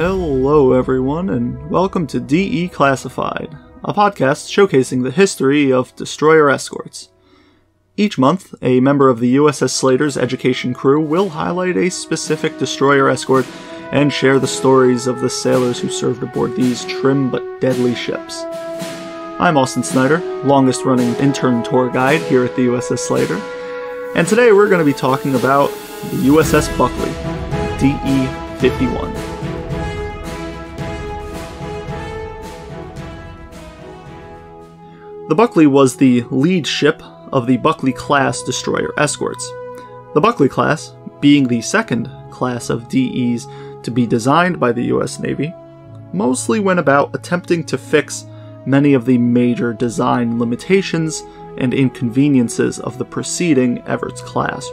Hello, everyone, and welcome to DE Classified, a podcast showcasing the history of destroyer escorts. Each month, a member of the USS Slater's education crew will highlight a specific destroyer escort and share the stories of the sailors who served aboard these trim but deadly ships. I'm Austin Snyder, longest running intern tour guide here at the USS Slater, and today we're going to be talking about the USS Buckley, DE 51. The Buckley was the lead ship of the Buckley class destroyer escorts. The Buckley class, being the second class of DEs to be designed by the US Navy, mostly went about attempting to fix many of the major design limitations and inconveniences of the preceding Evarts class.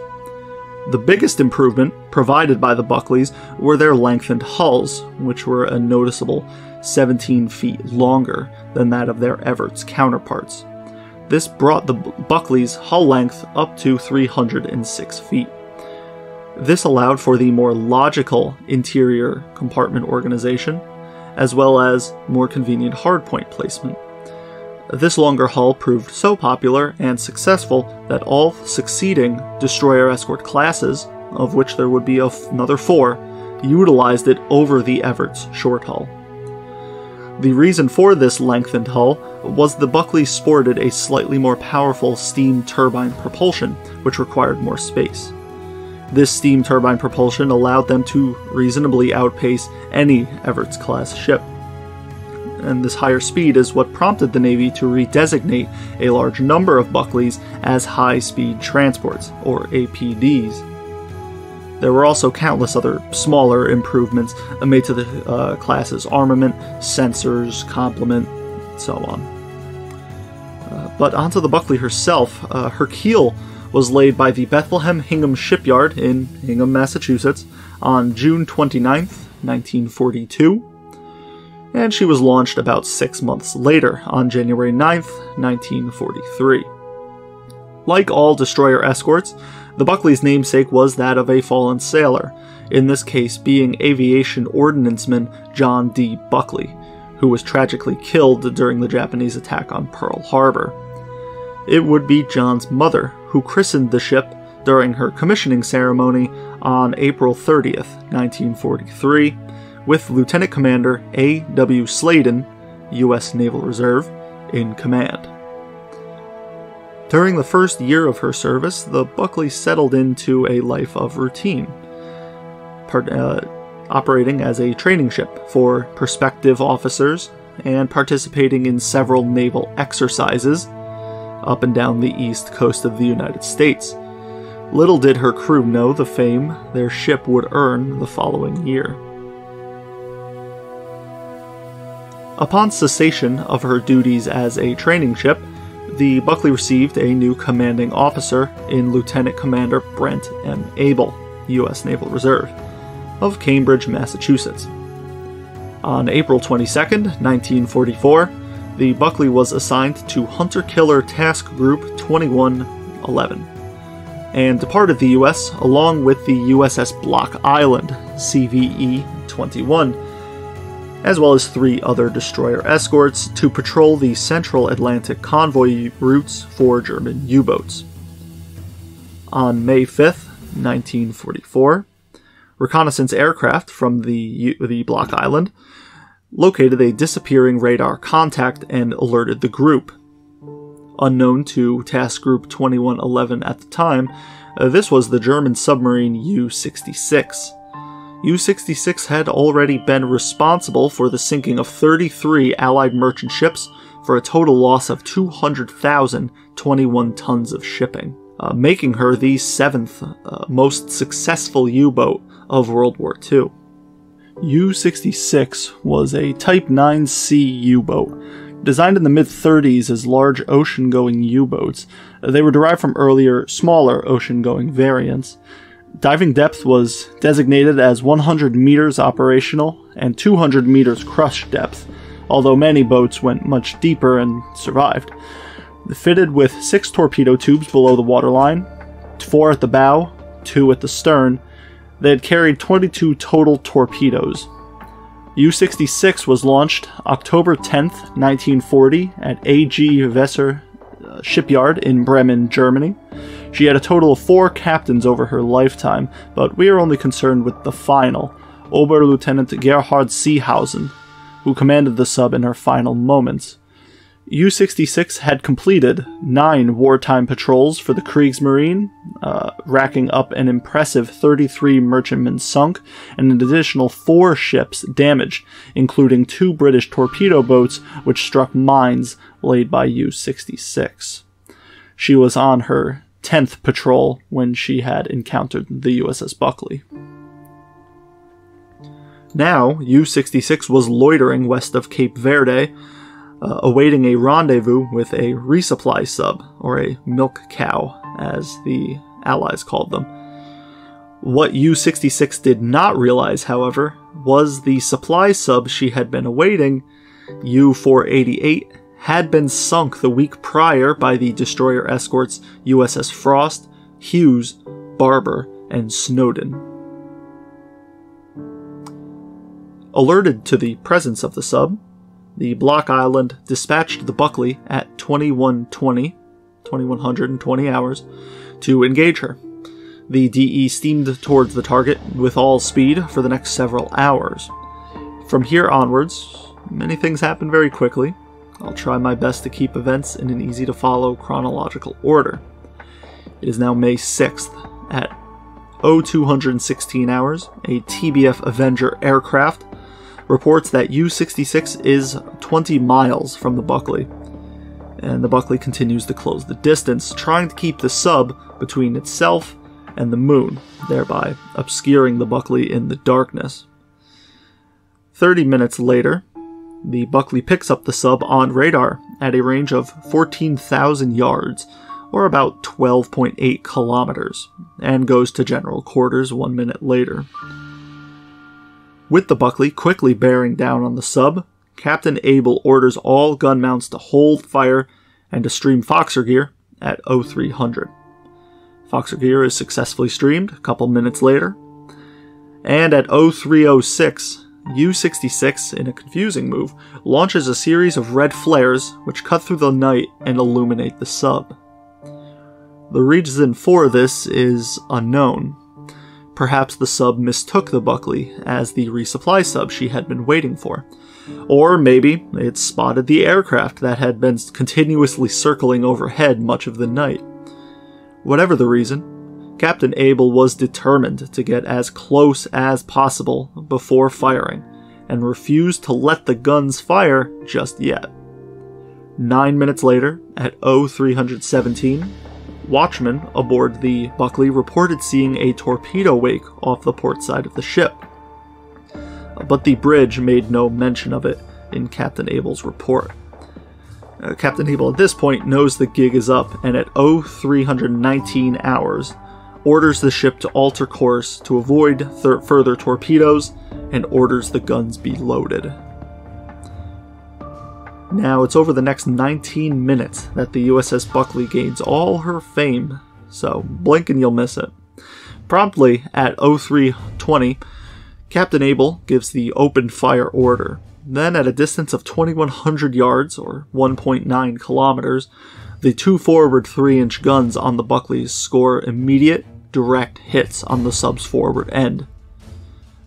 The biggest improvement provided by the Buckleys were their lengthened hulls, which were a noticeable 17 feet longer than that of their Evarts counterparts. This brought the Buckley's hull length up to 306 feet. This allowed for the more logical interior compartment organization, as well as more convenient hardpoint placement. This longer hull proved so popular and successful that all succeeding destroyer escort classes, of which there would be another four, utilized it over the Evarts short hull. The reason for this lengthened hull was the Buckley sported a slightly more powerful steam turbine propulsion, which required more space. This steam turbine propulsion allowed them to reasonably outpace any Evarts class ship. And this higher speed is what prompted the Navy to redesignate a large number of Buckleys as high speed transports, or APDs. There were also countless other smaller improvements made to the uh, class's armament, sensors, complement, so on. Uh, but onto the Buckley herself, uh, her keel was laid by the Bethlehem Hingham Shipyard in Hingham, Massachusetts on June 29, 1942, and she was launched about six months later on January 9, 1943. Like all destroyer escorts, the Buckley's namesake was that of a fallen sailor, in this case being aviation ordnanceman John D. Buckley, who was tragically killed during the Japanese attack on Pearl Harbor. It would be John's mother who christened the ship during her commissioning ceremony on April 30th, 1943, with Lieutenant Commander A. W. Sladen, U.S. Naval Reserve, in command. During the first year of her service, the Buckley settled into a life of routine, part, uh, operating as a training ship for prospective officers and participating in several naval exercises up and down the east coast of the United States. Little did her crew know the fame their ship would earn the following year. Upon cessation of her duties as a training ship, the Buckley received a new commanding officer in Lieutenant Commander Brent M. Abel, U.S. Naval Reserve, of Cambridge, Massachusetts. On April 22, 1944, the Buckley was assigned to Hunter Killer Task Group 2111 and departed the U.S. along with the USS Block Island, CVE 21 as well as three other destroyer escorts, to patrol the central Atlantic convoy routes for German U boats. On May 5, 1944, reconnaissance aircraft from the, the Block Island located a disappearing radar contact and alerted the group. Unknown to Task Group 2111 at the time, uh, this was the German submarine U 66. U 66 had already been responsible for the sinking of 33 Allied merchant ships for a total loss of 200,021 tons of shipping, uh, making her the seventh uh, most successful U boat of World War II. U 66 was a Type 9C U boat. Designed in the mid 30s as large ocean going U boats, they were derived from earlier, smaller ocean going variants. Diving depth was designated as 100 meters operational and 200 meters crush depth, although many boats went much deeper and survived. Fitted with six torpedo tubes below the waterline, four at the bow, two at the stern, they had carried 22 total torpedoes. U 66 was launched October 10, 1940, at AG Weser uh, shipyard in Bremen, Germany. She had a total of four captains over her lifetime, but we are only concerned with the final, Oberlieutenant Gerhard Seehausen, who commanded the sub in her final moments. U 66 had completed nine wartime patrols for the Kriegsmarine, uh, racking up an impressive 33 merchantmen sunk and an additional four ships damaged, including two British torpedo boats which struck mines laid by U 66. She was on her 10th patrol when she had encountered the USS Buckley. Now, U 66 was loitering west of Cape Verde uh, awaiting a rendezvous with a resupply sub, or a milk cow, as the Allies called them. What U 66 did not realize, however, was the supply sub she had been awaiting, U 488, had been sunk the week prior by the destroyer escorts USS Frost, Huse, Barber, and Snowden. Alerted to the presence of the sub, the Block Island dispatched the Buckley at 2120, 2120 hours, to engage her. The DE steamed towards the target with all speed for the next several hours. From here onwards, many things happened very quickly. I'll try my best to keep events in an easy to follow chronological order. It is now May 6th at 0216 hours. A TBF Avenger aircraft reports that U 66 is 20 miles from the Buckley, and the Buckley continues to close the distance, trying to keep the sub between itself and the moon, thereby obscuring the Buckley in the darkness. 30 minutes later, the Buckley picks up the sub on radar at a range of 14,000 yards, or about 12.8 kilometers, and goes to general quarters one minute later. With the Buckley quickly bearing down on the sub, Captain Abel orders all gun mounts to hold fire and to stream Foxer gear at 0300. Foxer gear is successfully streamed a couple minutes later. And at 0306, U 66, in a confusing move, launches a series of red flares which cut through the night and illuminate the sub. The reason for this is unknown, Perhaps the sub mistook the Buckley as the resupply sub she had been waiting for. Or maybe it spotted the aircraft that had been continuously circling overhead much of the night. Whatever the reason, Captain Abel was determined to get as close as possible before firing, and refused to let the guns fire just yet. Nine minutes later, at 0317, Watchmen aboard the Buckley reported seeing a torpedo wake off the port side of the ship. But the bridge made no mention of it in Captain Abel's report. Uh, Captain Abel at this point knows the gig is up and at 0319 hours orders the ship to alter course to avoid th- further torpedoes and orders the guns be loaded. Now, it's over the next 19 minutes that the USS Buckley gains all her fame, so blink and you'll miss it. Promptly at 0320, Captain Abel gives the open fire order. Then, at a distance of 2100 yards, or 1.9 kilometers, the two forward 3 inch guns on the Buckley score immediate, direct hits on the sub's forward end.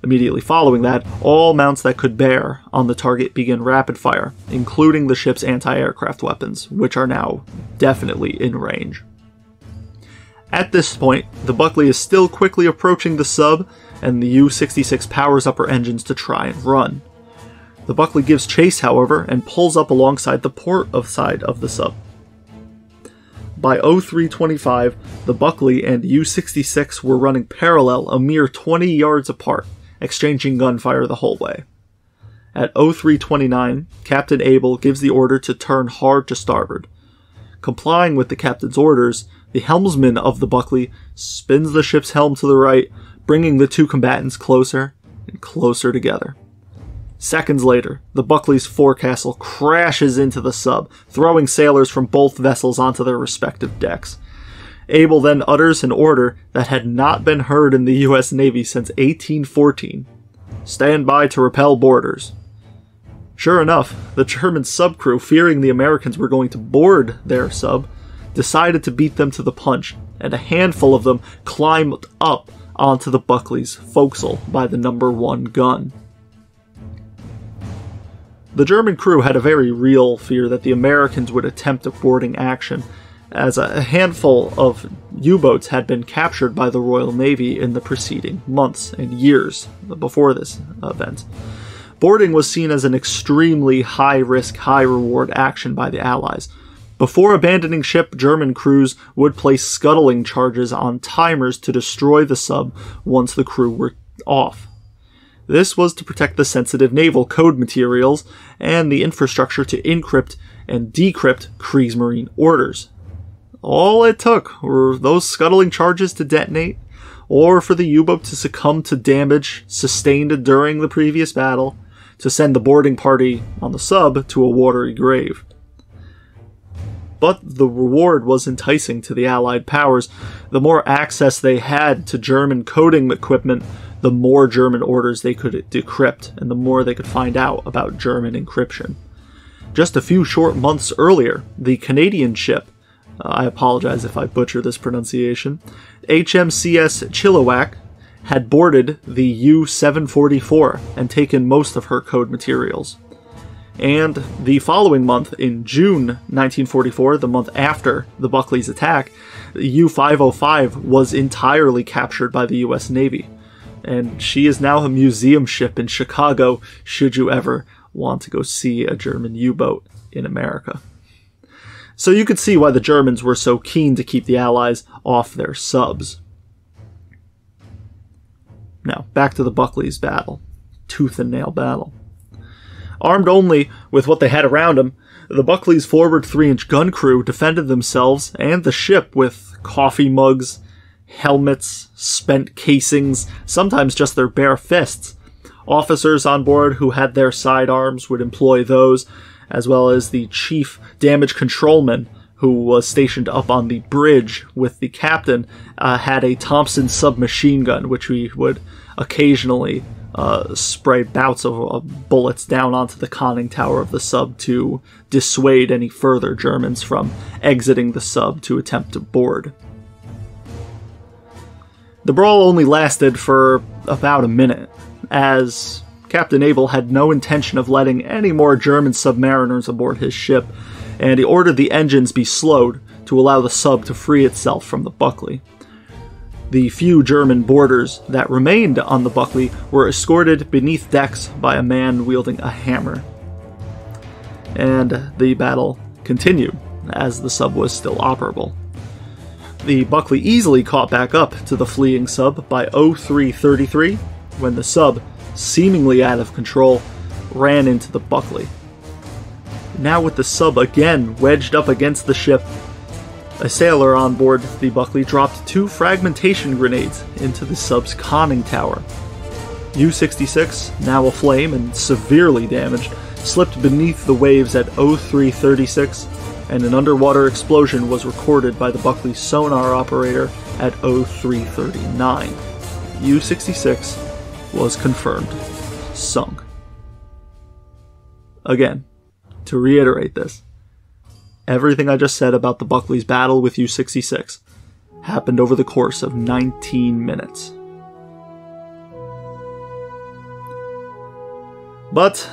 Immediately following that, all mounts that could bear on the target begin rapid fire, including the ship's anti aircraft weapons, which are now definitely in range. At this point, the Buckley is still quickly approaching the sub, and the U 66 powers up her engines to try and run. The Buckley gives chase, however, and pulls up alongside the port of side of the sub. By 0325, the Buckley and U 66 were running parallel a mere 20 yards apart, exchanging gunfire the whole way. At 0329, Captain Abel gives the order to turn hard to starboard. Complying with the captain's orders, the helmsman of the Buckley spins the ship's helm to the right, bringing the two combatants closer and closer together. Seconds later, the Buckley's forecastle crashes into the sub, throwing sailors from both vessels onto their respective decks. Abel then utters an order that had not been heard in the US Navy since 1814 stand by to repel boarders. Sure enough, the German subcrew, fearing the Americans were going to board their sub, decided to beat them to the punch, and a handful of them climbed up onto the Buckley's forecastle by the number one gun. The German crew had a very real fear that the Americans would attempt a boarding action, as a handful of U boats had been captured by the Royal Navy in the preceding months and years before this event. Boarding was seen as an extremely high risk, high reward action by the Allies. Before abandoning ship, German crews would place scuttling charges on timers to destroy the sub once the crew were off. This was to protect the sensitive naval code materials and the infrastructure to encrypt and decrypt Kriegsmarine orders. All it took were those scuttling charges to detonate, or for the U boat to succumb to damage sustained during the previous battle, to send the boarding party on the sub to a watery grave. But the reward was enticing to the Allied powers. The more access they had to German coding equipment, the more German orders they could decrypt, and the more they could find out about German encryption. Just a few short months earlier, the Canadian ship, uh, I apologize if I butcher this pronunciation, HMCS Chilliwack, had boarded the U 744 and taken most of her code materials. And the following month, in June 1944, the month after the Buckley's attack, U 505 was entirely captured by the US Navy and she is now a museum ship in Chicago should you ever want to go see a German U boat in America. So you could see why the Germans were so keen to keep the Allies off their subs. Now, back to the Buckley's battle. Tooth and nail battle. Armed only with what they had around them, the Buckley's forward 3 inch gun crew defended themselves and the ship with coffee mugs, helmets, spent casings, sometimes just their bare fists. Officers on board who had their sidearms would employ those, as well as the chief damage controlman who was stationed up on the bridge with the captain, uh, had a Thompson submachine gun, which we would occasionally uh, spray bouts of uh, bullets down onto the conning tower of the sub to dissuade any further Germans from exiting the sub to attempt to board. The brawl only lasted for about a minute, as Captain Abel had no intention of letting any more German submariners aboard his ship, and he ordered the engines be slowed to allow the sub to free itself from the Buckley. The few German boarders that remained on the Buckley were escorted beneath decks by a man wielding a hammer. And the battle continued, as the sub was still operable. The Buckley easily caught back up to the fleeing sub by 0333 when the sub, seemingly out of control, ran into the Buckley. Now, with the sub again wedged up against the ship, a sailor on board the Buckley dropped two fragmentation grenades into the sub's conning tower. U 66, now aflame and severely damaged, slipped beneath the waves at 0336 and an underwater explosion was recorded by the Buckley sonar operator at 0339. U 66 was confirmed sunk. Again, to reiterate this, everything I just said about the Buckley's battle with U 66 happened over the course of 19 minutes. But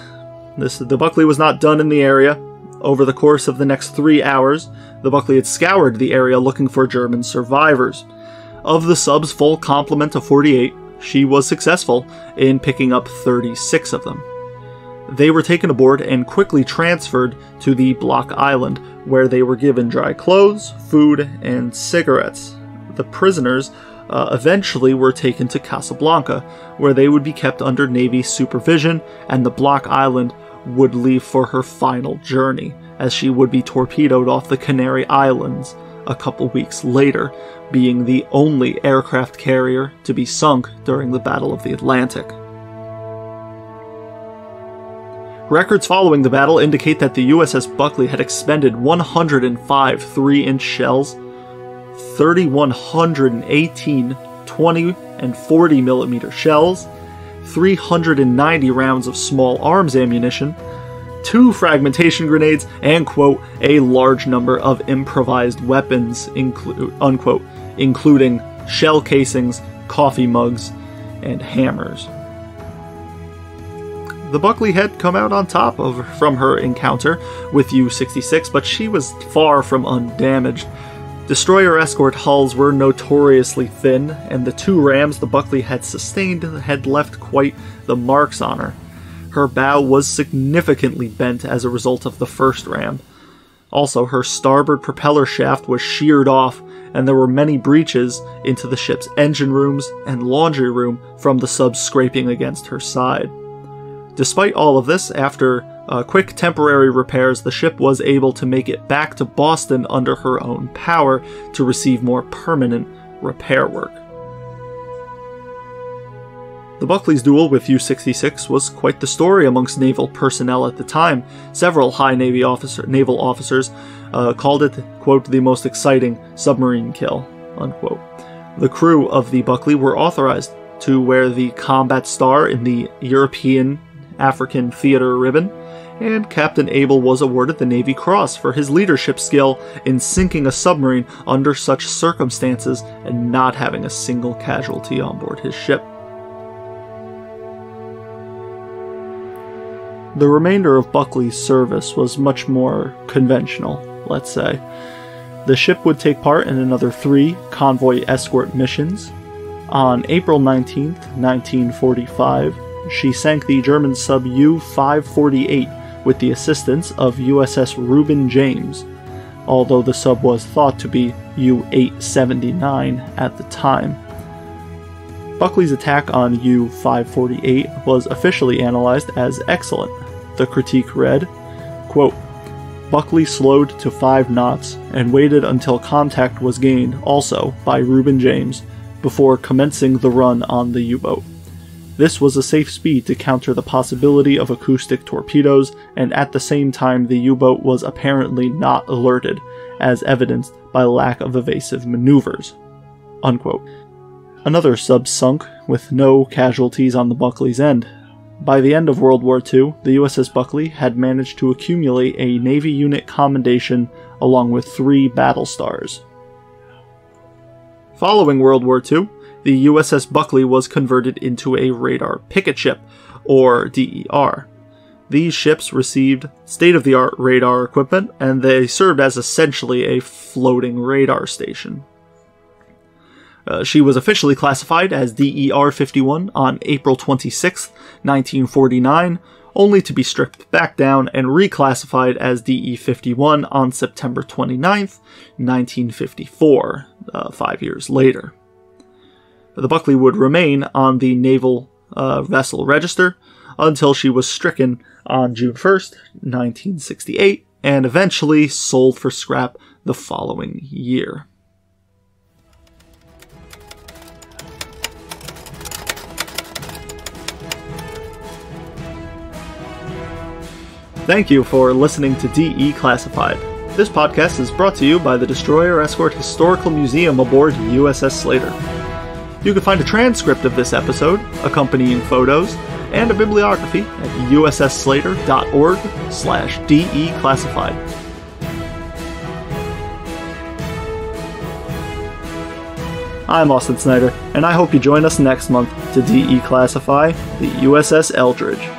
this the Buckley was not done in the area. Over the course of the next three hours, the Buckley had scoured the area looking for German survivors. Of the sub's full complement of 48, she was successful in picking up 36 of them. They were taken aboard and quickly transferred to the Block Island, where they were given dry clothes, food, and cigarettes. The prisoners uh, eventually were taken to Casablanca, where they would be kept under Navy supervision, and the Block Island would leave for her final journey, as she would be torpedoed off the Canary Islands a couple weeks later, being the only aircraft carrier to be sunk during the Battle of the Atlantic. Records following the battle indicate that the USS Buckley had expended 105 3 inch shells, 3,118 20 and 40 millimeter shells, 390 rounds of small arms ammunition, two fragmentation grenades, and, quote, a large number of improvised weapons, inclu- unquote, including shell casings, coffee mugs, and hammers. The Buckley had come out on top of from her encounter with U-66, but she was far from undamaged. Destroyer escort hulls were notoriously thin, and the two rams the Buckley had sustained had left quite the marks on her. Her bow was significantly bent as a result of the first ram. Also, her starboard propeller shaft was sheared off, and there were many breaches into the ship's engine rooms and laundry room from the sub scraping against her side. Despite all of this, after uh, quick temporary repairs, the ship was able to make it back to Boston under her own power to receive more permanent repair work. The Buckley's duel with U 66 was quite the story amongst naval personnel at the time. Several high Navy officer, naval officers uh, called it, quote, the most exciting submarine kill, unquote. The crew of the Buckley were authorized to wear the combat star in the European African Theater Ribbon, and Captain Abel was awarded the Navy Cross for his leadership skill in sinking a submarine under such circumstances and not having a single casualty on board his ship. The remainder of Buckley's service was much more conventional, let's say. The ship would take part in another three convoy escort missions. On April 19, 1945, she sank the German sub U 548 with the assistance of USS Reuben James, although the sub was thought to be U 879 at the time. Buckley's attack on U 548 was officially analyzed as excellent. The critique read, quote, Buckley slowed to 5 knots and waited until contact was gained also by Reuben James before commencing the run on the U boat. This was a safe speed to counter the possibility of acoustic torpedoes, and at the same time, the U boat was apparently not alerted, as evidenced by lack of evasive maneuvers. Unquote. Another sub sunk, with no casualties on the Buckley's end. By the end of World War II, the USS Buckley had managed to accumulate a Navy unit commendation along with three battle stars. Following World War II, the USS Buckley was converted into a radar picket ship, or DER. These ships received state of the art radar equipment, and they served as essentially a floating radar station. Uh, she was officially classified as DER 51 on April 26, 1949, only to be stripped back down and reclassified as DE 51 on September 29, 1954, uh, five years later the Buckley would remain on the Naval uh, Vessel Register until she was stricken on June 1st, 1968, and eventually sold for scrap the following year. Thank you for listening to DE Classified. This podcast is brought to you by the Destroyer Escort Historical Museum aboard USS Slater. You can find a transcript of this episode, accompanying photos, and a bibliography at ussslater.org slash declassified. I'm Austin Snyder, and I hope you join us next month to declassify the USS Eldridge.